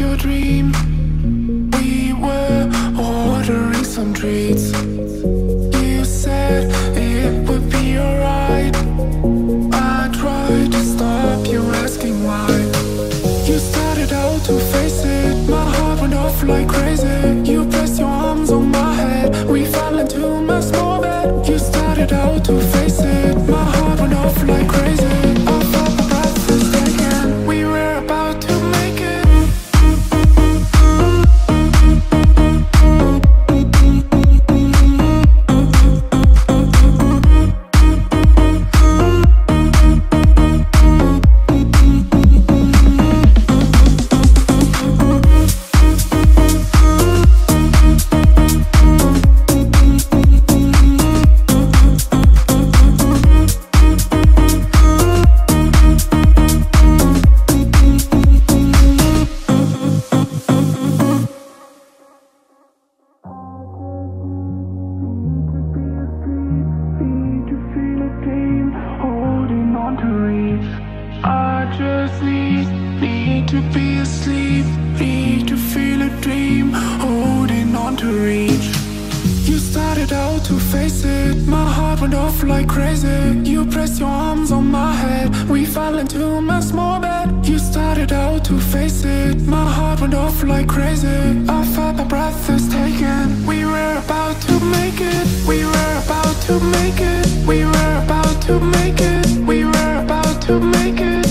a dream. We were ordering some treats. You said it would be alright. I tried to stop you asking why. You started out to face need, to be asleep. Need to feel a dream, holding on to reach. You started out to face it. My heart went off like crazy. You pressed your arms on my head. We fell into my small bed. You started out to face it. My heart went off like crazy. I felt my breath was taken. We were about to make it. We were about to make it. We were about to make it. We were about to make it.